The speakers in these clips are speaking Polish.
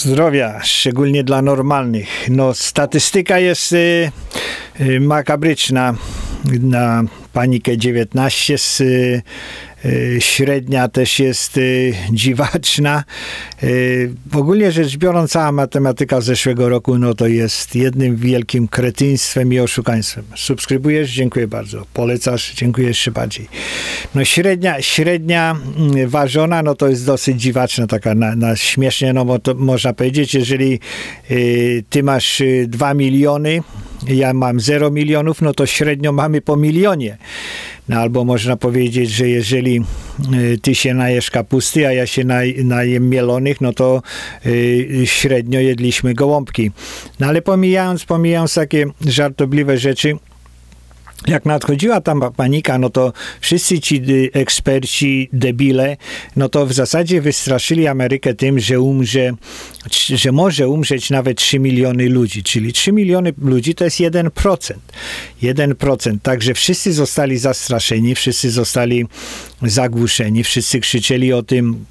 Zdrowia, szczególnie dla normalnych. No, statystyka jest y, y, makabryczna. Na panikę 19 z y, Y, średnia też jest y, dziwaczna. Ogólnie rzecz biorąc, cała matematyka zeszłego roku, no to jest jednym wielkim kretyństwem i oszukaństwem. Subskrybujesz? Dziękuję bardzo. Polecasz? Dziękuję jeszcze bardziej. No średnia, średnia mm, ważona, no to jest dosyć dziwaczna, taka na, na śmiesznie, no bo to można powiedzieć, jeżeli ty masz 2 miliony, ja mam 0 milionów, no to średnio mamy po milionie. No albo można powiedzieć, że jeżeli y, ty się najesz kapusty, a ja się naj, najem mielonych, no to y, średnio jedliśmy gołąbki. No ale pomijając, pomijając takie żartobliwe rzeczy, jak nadchodziła tam panika, no to wszyscy ci y, eksperci, debile, no to w zasadzie wystraszyli Amerykę tym, że umrze, że może umrzeć nawet 3 miliony ludzi, czyli 3 miliony ludzi to jest 1%. 1%. Także wszyscy zostali zastraszeni, wszyscy zostali zagłuszeni, wszyscy krzyczeli o tym,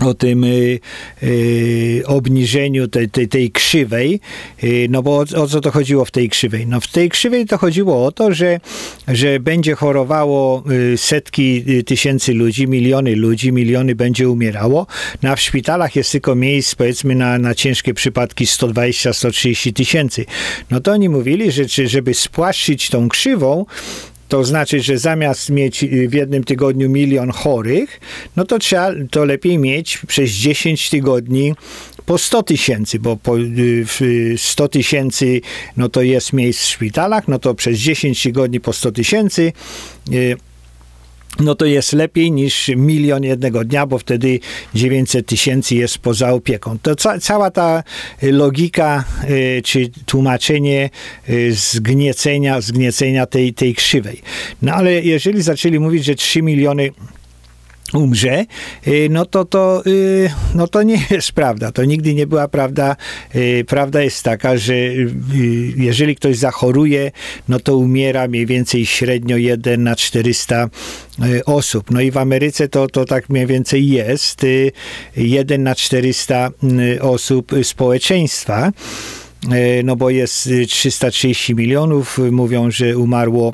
o tym y, y, obniżeniu tej, tej, tej krzywej, y, no bo o, o, co to chodziło w tej krzywej? No w tej krzywej to chodziło o to, że, że będzie chorowało y, setki y, tysięcy ludzi, miliony ludzi, miliony będzie umierało, no a w szpitalach jest tylko miejsc, powiedzmy, na, na ciężkie przypadki 120-130 tysięcy. No to oni mówili, że żeby spłaszczyć tą krzywą, to znaczy, że zamiast mieć y, w jednym tygodniu milion chorych, no to trzeba, to lepiej mieć przez 10 tygodni po 100 tysięcy, bo po 100 y, tysięcy no to jest miejsc w szpitalach, no to przez 10 tygodni po 100 tysięcy y, no to jest lepiej niż milion jednego dnia, bo wtedy 900 tysięcy jest poza opieką. To ca cała ta logika y, czy tłumaczenie y, zgniecenia, zgniecenia tej, tej krzywej. No ale jeżeli zaczęli mówić, że 3 miliony umrze, y, no to, to, y, no to nie jest prawda. To nigdy nie była prawda. Y, prawda jest taka, że jeżeli ktoś zachoruje, no to umiera mniej więcej średnio 1 na 400 osób. No i w Ameryce to, to tak mniej więcej jest. 1 na 400 osób społeczeństwa. No bo jest 330 milionów, mówią, że umarło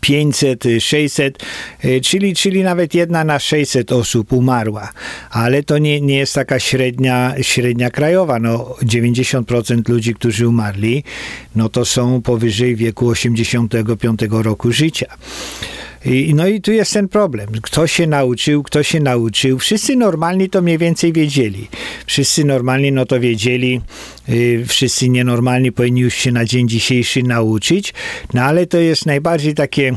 500, 600, e, czyli, czyli nawet jedna na 600 osób umarła. Ale to nie, nie jest taka średnia, średnia krajowa. No, 90% ludzi, którzy umarli, no to są powyżej wieku 85 roku życia. I, no i tu jest ten problem. Kto się nauczył, kto się nauczył. Wszyscy normalni to mniej więcej wiedzieli. Wszyscy normalni no to wiedzieli. Yy, wszyscy nienormalni powinni już się na dzień dzisiejszy nauczyć. No ale to jest najbardziej takie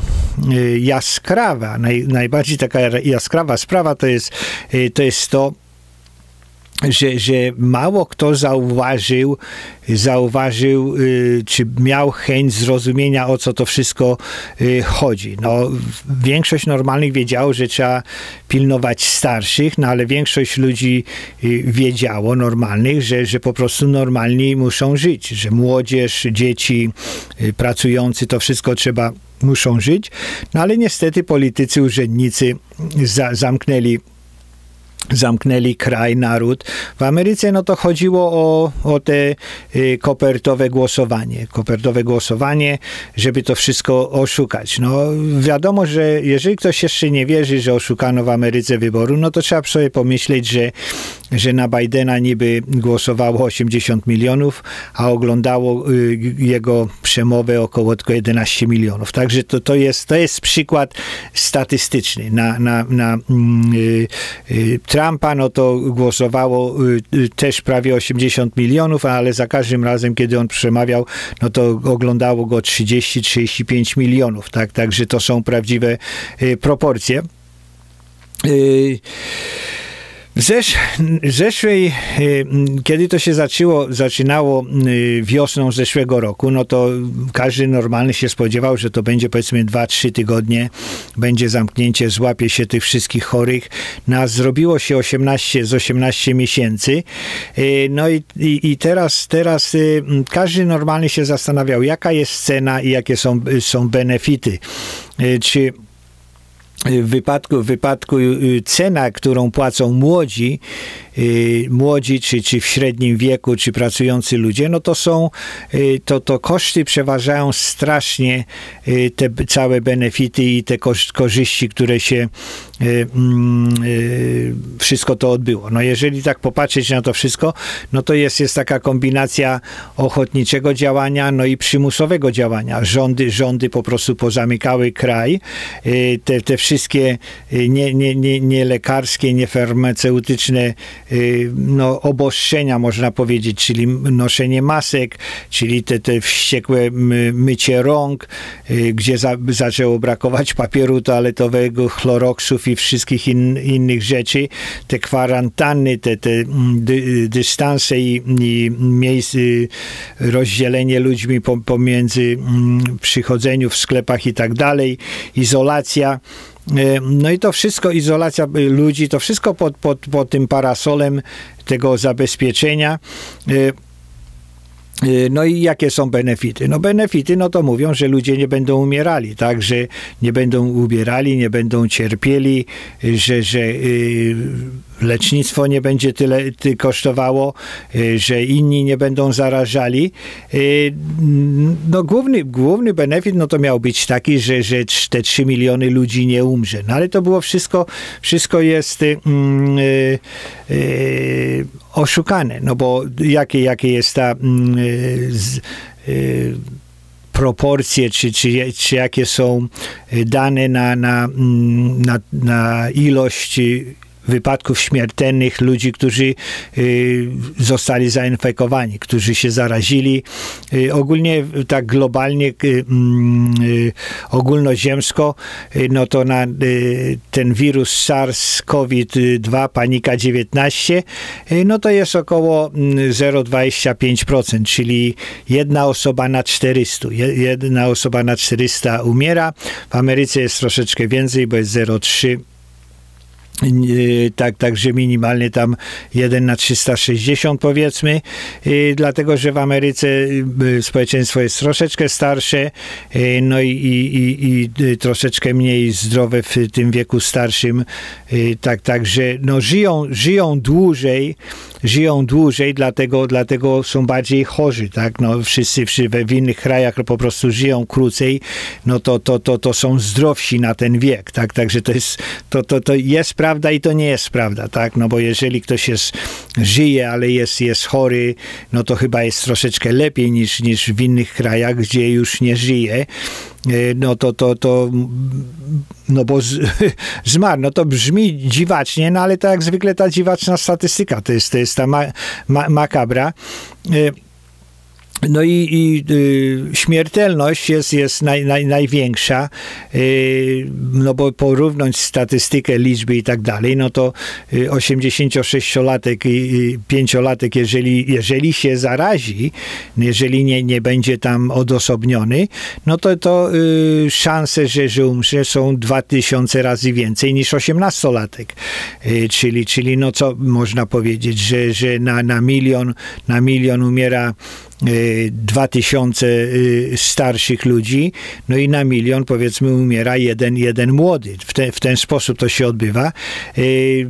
yy, jaskrawa, naj, najbardziej taka jaskrawa sprawa to jest, yy, to jest to, że, że mało kto zauważył, zauważył, y, czy miał chęć zrozumienia, o co to wszystko y, chodzi. No, większość normalnych wiedziało, że trzeba pilnować starszych, no ale większość ludzi y, wiedziało, normalnych, że, że po prostu normalni muszą żyć, że młodzież, dzieci, pracujący, to wszystko trzeba muszą żyć, no ale niestety politycy, urzędnicy za, zamknęli zamknęli kraj, naród. W Ameryce no to chodziło o, o te y, kopertowe głosowanie. Kopertowe głosowanie, żeby to wszystko oszukać. No wiadomo, że jeżeli ktoś jeszcze nie wierzy, że oszukano w Ameryce wyboru, no to trzeba sobie pomyśleć, że że na Bidena niby głosowało 80 milionów, a oglądało y, jego przemowę około tylko 11 milionów. Także to, to, jest, to jest przykład statystyczny. Na, na, na mm, y, y, Trumpa no to głosowało też prawie 80 milionów, ale za każdym razem, kiedy on przemawiał, no to oglądało go 30-35 milionów. Tak? Także to są prawdziwe proporcje. W zesz zeszłej, y, kiedy to się zaczęło, zaczynało y, wiosną zeszłego roku, no to każdy normalny się spodziewał, że to będzie powiedzmy 2-3 tygodnie, będzie zamknięcie, złapie się tych wszystkich chorych. Nas zrobiło się 18, z 18 miesięcy. Y, no i, i, i teraz, teraz każdy normalny się zastanawiał, jaka jest cena i jakie są, są benefity. Czy w wypadku, w wypadku y, cena, którą płacą młodzi, młodzi, czy, czy w średnim wieku, czy pracujący ludzie, no to są, to, to koszty przeważają strasznie te całe benefity i te korzyści, które się mm, wszystko to odbyło. No jeżeli tak popatrzeć na to wszystko, no to jest, jest taka kombinacja ochotniczego działania, no i przymusowego działania. Rządy, rządy po prostu pozamykały kraj. Y, te, te wszystkie y, nie, nie, nie, nie lekarskie, nie farmaceutyczne y, no, obostrzenia, można powiedzieć, czyli noszenie masek, czyli te, te wściekłe mycie rąk, gdzie za, zaczęło brakować papieru toaletowego, chloroksów i wszystkich in, innych rzeczy, te kwarantanny, te, te dy, dystanse i, i miejsc, rozdzielenie ludźmi pomiędzy przychodzeniu w sklepach i tak dalej, izolacja. E, no i to wszystko, izolacja ludzi, to wszystko pod, pod, pod tym parasolem tego zabezpieczenia. E, no i jakie są benefity? No benefity, no to mówią, że ludzie nie będą umierali, tak, że nie będą ubierali, nie będą cierpieli, że, że lecznictwo nie będzie tyle kosztowało, y, że inni nie będą zarażali. Y, no główny, główny benefit no to miał być taki, że, że te 3 miliony ludzi nie umrze. No ale to było wszystko, wszystko jest y, mm, y, y, oszukane, no bo jakie, jakie jest ta mm, z, y, proporcje, czy, czy, czy jakie są dane na, na, mm, na, na ilość wypadków śmiertelnych ludzi, którzy y, zostali zainfekowani, którzy się zarazili. Y, ogólnie tak globalnie, y, mm, ogólnoziemsko, no to na ten wirus SARS-CoV-2, panika 19, no to jest około 0,25%, mm, czyli jedna osoba na 400. Jedna osoba na 400 umiera. W Ameryce jest troszeczkę więcej, bo jest 0,3 tak, także minimalnie tam 1 na 360 powiedzmy, dlatego że w Ameryce y, społeczeństwo jest troszeczkę starsze, y, no i, i, i, troszeczkę mniej zdrowe w tym wieku starszym, y, tak, także no żyją, żyją dłużej, żyją dłużej, dlatego, dlatego są bardziej chorzy, tak, no wszyscy, wszyscy w innych krajach po prostu żyją krócej, no to, to, to, to są zdrowsi na ten wiek, tak, także to jest, to, to, to jest prawda i to nie jest prawda, tak? No bo jeżeli ktoś jest, żyje, ale jest, jest chory, no to chyba jest troszeczkę lepiej niż, niż w innych krajach, gdzie już nie żyje no to, to, to no bo z, zmarł, no to brzmi dziwacznie, no ale to jak zwykle ta dziwaczna statystyka, to jest, to jest ta ma, ma, makabra. No i, i y, śmiertelność jest, jest naj, naj, największa, y, no bo porównać statystykę, liczby i tak dalej, no to 86-latek y, i 5-latek, jeżeli, jeżeli się zarazi, jeżeli nie, nie będzie tam odosobniony, no to, to y, szanse, że, że umrze są 2000 razy więcej niż 18-latek. Y, czyli, czyli no co można powiedzieć, że, że na, na milion, na milion umiera 2000 y, starszych ludzi, no i na milion powiedzmy umiera jeden, jeden młody. W, te, w ten sposób to się odbywa. Y,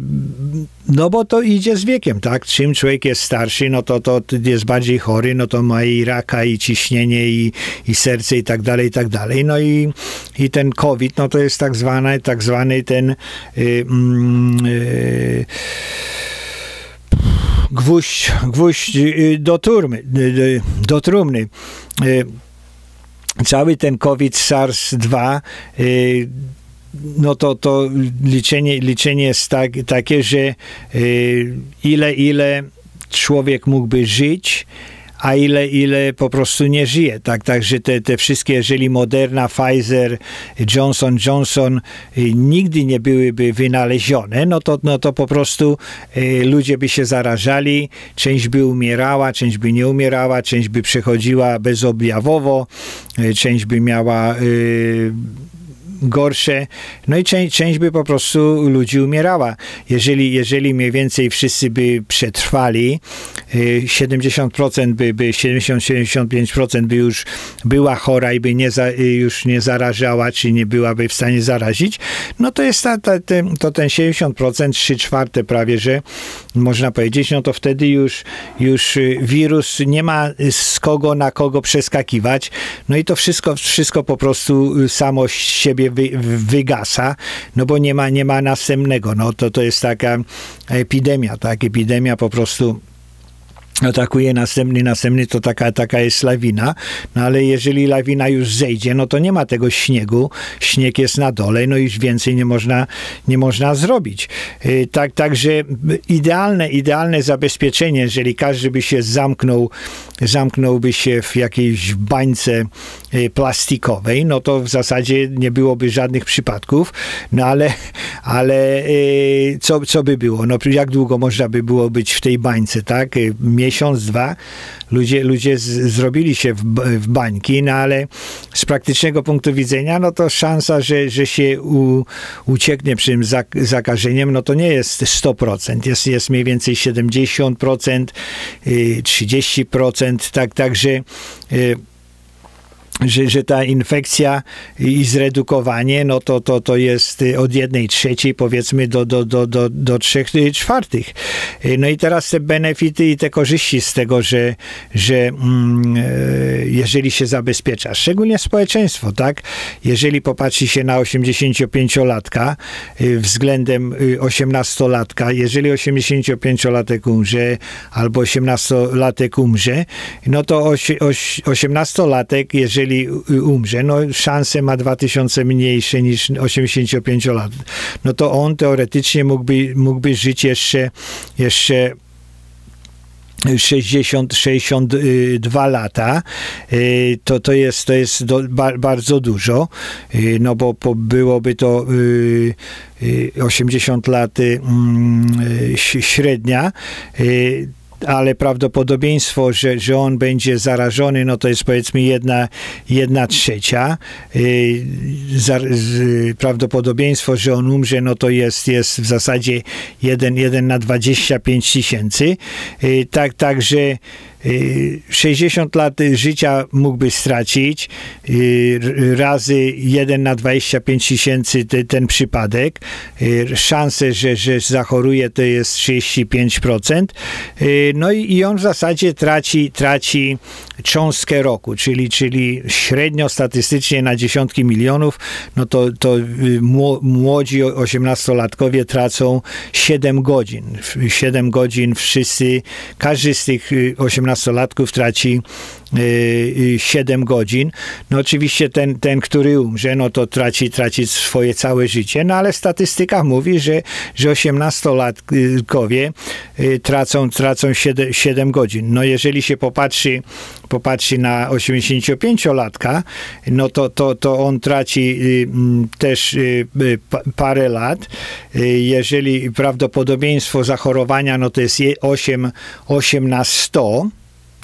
no bo to idzie z wiekiem, tak? Czym człowiek jest starszy, no to, to jest bardziej chory, no to ma i raka, i ciśnienie, i, i serce, i tak dalej, i tak dalej. No i, i ten COVID, no to jest tak zwany, tak zwany ten yy, yy, gwóźdź, gwóźdź y, do, turmy, y, y, do trumny. Cały ten COVID SARS-2 no to, to liczenie, liczenie jest tak, takie, że ile, ile człowiek mógłby żyć, a ile, ile po prostu nie żyje. Tak, także te, te wszystkie, jeżeli Moderna, Pfizer, Johnson, Johnson y, nigdy nie byłyby wynalezione, no to, no to po prostu y, ludzie by się zarażali, część by umierała, część by nie umierała, część by przechodziła bezobjawowo, y, część by miała gorsze, no i część, część by po prostu ludzi umierała. Jeżeli, jeżeli mniej więcej wszyscy by przetrwali, 70% y, by, by 70-75% by już była chora i by nie za, y, już nie zarażała, czy nie byłaby w stanie zarazić, no to jest ta, ta, ten, to ten 70%, 3 czwarte prawie, że można powiedzieć, no to wtedy już, już wirus nie ma z kogo na kogo przeskakiwać, no i to wszystko, wszystko po prostu samo z siebie wy, wygasa, no bo nie ma, nie ma następnego, no to, to jest taka epidemia, tak, epidemia po prostu atakuje następny, następny, to taka, taka jest lawina, no ale jeżeli lawina już zejdzie, no to nie ma tego śniegu, śnieg jest na dole, no już więcej nie można, nie można zrobić. Y, tak, także idealne, idealne zabezpieczenie, jeżeli każdy by się zamknął, zamknąłby się w jakiejś bańce plastikowej, no to w zasadzie nie byłoby żadnych przypadków, no ale, ale y, co, co by było? No jak długo można by było być w tej bańce, tak? miesiąc, dwa, ludzie, ludzie z, zrobili się w, w, bańki, no ale z praktycznego punktu widzenia, no to szansa, że, że się u, ucieknie przy tym zak zakażeniem, no to nie jest 100%, jest, jest mniej więcej 70%, 30%, y, tak, także y, że, że ta infekcja i zredukowanie, no to, to, to jest y, od jednej trzeciej powiedzmy do, do, do, do, do trzech y, czwartych. Y, no i teraz te benefity i te korzyści z tego, że, że mm, jeżeli się zabezpiecza, szczególnie społeczeństwo, tak? Jeżeli popatrzy się na 85-latka względem 18-latka, jeżeli 85-latek umrze albo 18-latek umrze, no to 18-latek, jeżeli jeżeli umrze, no szanse ma 2000 mniejsze niż 85 lat, no to on teoretycznie mógłby, mógłby żyć jeszcze, jeszcze 60, 62 lata, y, to, to jest, to jest do, ba, bardzo dużo, y, no bo po, byłoby to 80 y, lat mm, średnia ale prawdopodobieństwo, że, że on będzie zarażony, no to jest powiedzmy jedna, jedna trzecia. Y, prawdopodobieństwo, że on umrze, no to jest, jest w zasadzie 1, 1 na 25 tysięcy. Y, tak, także 60 lat życia mógłby stracić y, razy 1 na 25 tysięcy ten przypadek. Y, szanse, że, że zachoruje to jest 35%. Y, no i, i on w zasadzie traci, traci cząstkę roku, czyli, czyli średnio statystycznie na dziesiątki milionów, no to, to młodzi 18-latkowie tracą 7 godzin. 7 godzin wszyscy, każdy z tych 18 nastolatków traci 7 y, y, godzin. No oczywiście ten, ten, który umrze, no to traci, traci swoje całe życie, no ale statystyka mówi, że, że 18-latkowie y, tracą, tracą 7, 7 godzin. No jeżeli się popatrzy, popatrzy na 85-latka, no to, to, to on traci też parę lat. Jeżeli prawdopodobieństwo zachorowania, no to jest 8, 8 na 100,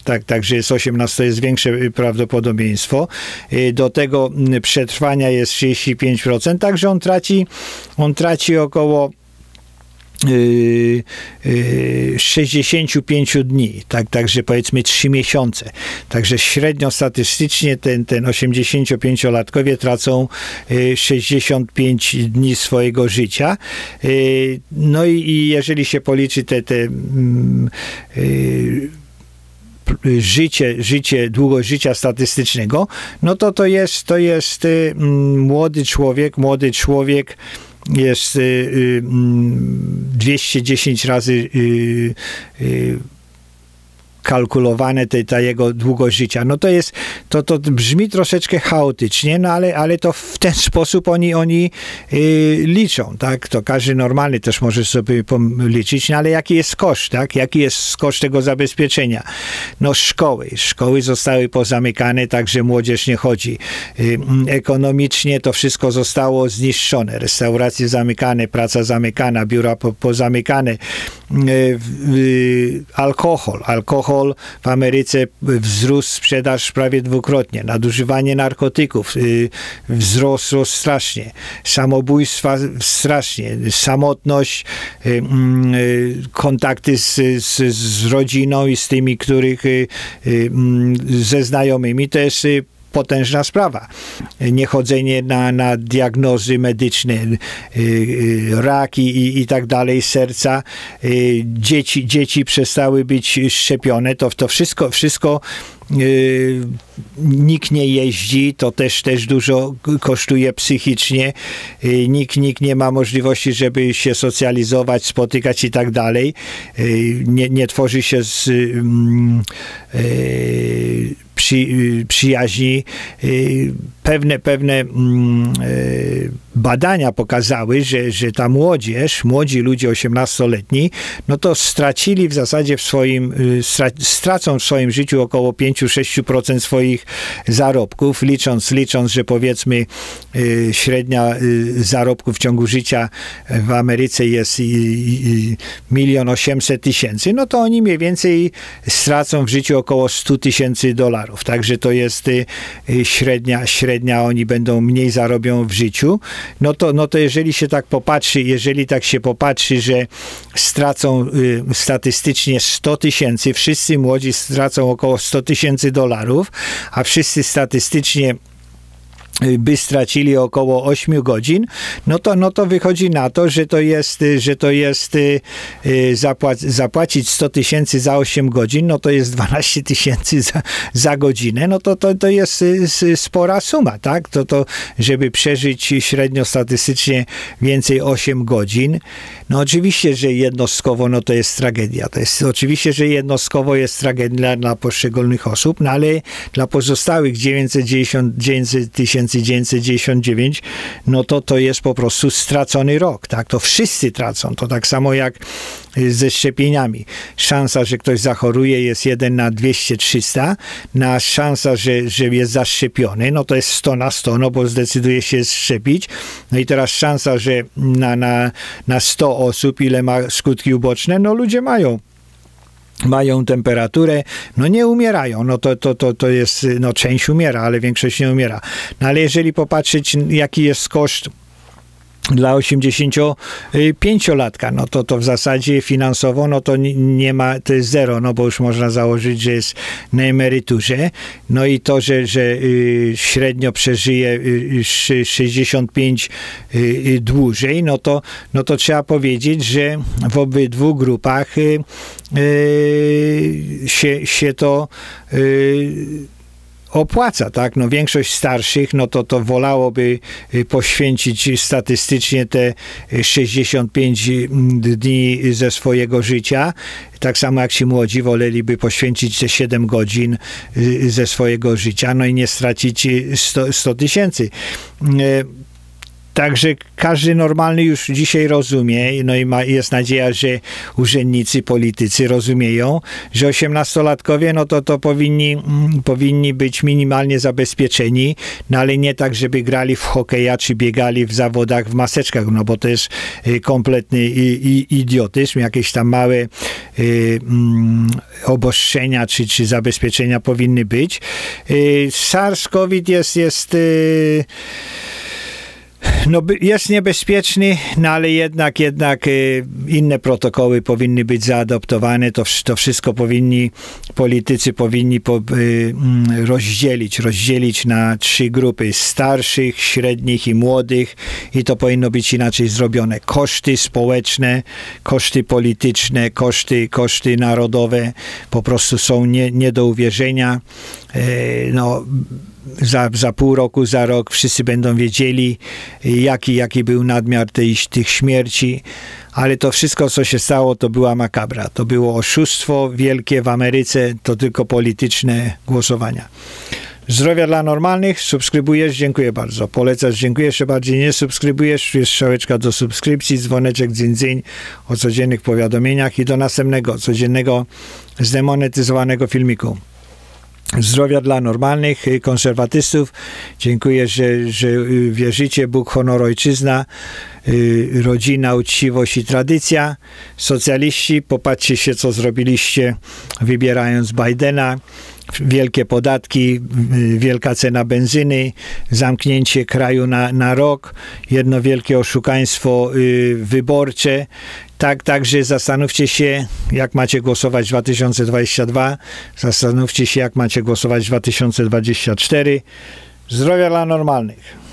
tak, także jest 18, jest większe prawdopodobieństwo. Y, do tego mm, przetrwania jest 35%, także on traci, on traci około 65 y, y, dni, tak, także powiedzmy 3 miesiące. Także średnio statystycznie ten, ten 85-latkowie tracą 65 dni swojego życia. No i, i jeżeli się policzy te, te mm, życie, życie, długość życia statystycznego, no to to jest, to jest y, młody człowiek, młody człowiek jest 210 y, y, razy kalkulowane te, ta jego długość życia. No to jest, to, to brzmi troszeczkę chaotycznie, no ale, ale to w ten sposób oni, oni yy, liczą, tak? To każdy normalny też może sobie liczyć, no ale jaki jest koszt, tak? Jaki jest koszt tego zabezpieczenia? No szkoły. Szkoły zostały pozamykane, tak że młodzież nie chodzi. Yy, ekonomicznie to wszystko zostało zniszczone. Restauracje zamykane, praca zamykana, biura po, pozamykane. Yy, alkohol. Alkohol alkohol w Ameryce wzrósł sprzedaż prawie dwukrotnie, nadużywanie narkotyków y, wzrosło strasznie, samobójstwa strasznie, samotność, y, mm, y, kontakty z, z, z rodziną i z tymi, których mm, ze znajomymi, jest potężna sprawa. Niechodzenie na, na diagnozy medyczne, raki i, i tak dalej, serca. Dzieci, dzieci przestały być szczepione. To, to wszystko, wszystko Yy, nikt nie jeździ, to też, też dużo kosztuje psychicznie. Yy, nikt, nikt nie ma możliwości, żeby się socjalizować, spotykać i tak dalej. Yy, nie, nie tworzy się z, przy, przyjaźni. Pewne, pewne mm, badania pokazały, że, że ta młodzież, młodzi ludzie 18-letni, no to stracili w zasadzie w swoim, stracą w swoim życiu około 5 5-6% swoich zarobków, licząc, licząc, że powiedzmy y, średnia y, zarobków w ciągu życia w Ameryce jest milion osiemset tysięcy, no to oni mniej więcej stracą w życiu około 100 tysięcy dolarów. Także to jest y, średnia, średnia, oni będą mniej zarobią w życiu. No to, no to jeżeli się tak popatrzy, jeżeli tak się popatrzy, że stracą statystycznie 100 tysięcy, wszyscy młodzi stracą około 100 tysięcy tysięcy dolarów, a wszyscy statystycznie by stracili około 8 godzin, no to, no to wychodzi na to, że to jest, że to jest y, y, zapłac, zapłacić 100 tysięcy za 8 godzin, no to jest 12 tysięcy za, za godzinę, no to, to, to jest y, spora suma, tak? To, to, żeby przeżyć średnio statystycznie więcej 8 godzin, no oczywiście, że jednostkowo no to jest tragedia. To jest oczywiście, że jednostkowo jest tragedia dla poszczególnych osób, no ale dla pozostałych 990 tysięcy 1999, no to to jest po prostu stracony rok, tak? To wszyscy tracą. To tak samo jak y, ze szczepieniami. Szansa, że ktoś zachoruje jest 1 na 200-300, na szansa, że, że jest zaszczepiony, no to jest 100 na 100, no bo zdecyduje się szczepić. No i teraz szansa, że na, na, na 100 osób, ile ma skutki uboczne, no ludzie mają mają temperaturę, no nie umierają, no to, to, to, to jest, no część umiera, ale większość nie umiera. No ale jeżeli popatrzeć, jaki jest koszt dla 85-latka, no to, to w zasadzie finansowo, no to nie ma, to jest zero, no bo już można założyć, że jest na emeryturze, no i to, że, że y, średnio przeżyje 65 y, dłużej, no to, no to trzeba powiedzieć, że w obydwu grupach się, się to opłaca, tak? No większość starszych, no to to wolałoby y, poświęcić statystycznie te 65 y, dni ze swojego życia, tak samo jak ci młodzi woleliby poświęcić te 7 godzin y, ze swojego życia, no i nie stracić 100 tysięcy. Także każdy normalny już dzisiaj rozumie, no i ma, jest nadzieja, że urzędnicy, politycy rozumieją, że osiemnastolatkowie, no to to powinni, mm, powinni być minimalnie zabezpieczeni, no ale nie tak, żeby grali w hokeja, czy biegali w zawodach w maseczkach, no bo to jest y, kompletny idiotyzm, jakieś tam małe y, mm, obostrzenia, czy, czy zabezpieczenia powinny być. Y, SARS-CoV jest, jest no, jest niebezpieczny, no ale jednak, jednak y, inne protokoły powinny być zaadoptowane. To, to wszystko powinni, politycy powinni po, y, mm, rozdzielić, rozdzielić na trzy grupy: starszych, średnich i młodych, i to powinno być inaczej zrobione. Koszty społeczne, koszty polityczne, koszty, koszty narodowe po prostu są nie, nie do uwierzenia. E, no, za, za pół roku, za rok wszyscy będą wiedzieli, jaki, jaki był nadmiar tej, tych śmierci, ale to wszystko, co się stało, to była makabra. To było oszustwo wielkie w Ameryce, to tylko polityczne głosowania. Zdrowia dla normalnych, subskrybujesz, dziękuję bardzo. Polecasz, dziękuję, jeszcze bardziej nie subskrybujesz, jest strzałeczka do subskrypcji, dzwoneczek dzyń, dzyń o codziennych powiadomieniach i do następnego, codziennego zdemonetyzowanego filmiku zdrowia dla normalnych y, konserwatystów. Dziękuję, że, że y, wierzycie. Bóg, honor, ojczyzna, y, rodzina, uczciwość i tradycja. Socjaliści, popatrzcie się, co zrobiliście, wybierając Bidena wielkie podatki, wielka cena benzyny, zamknięcie kraju na, na rok, jedno wielkie oszukaństwo wyborcze, Tak, także zastanówcie się, jak macie głosować w 2022. Zastanówcie się, jak macie głosować w 2024. Zdrowia dla normalnych.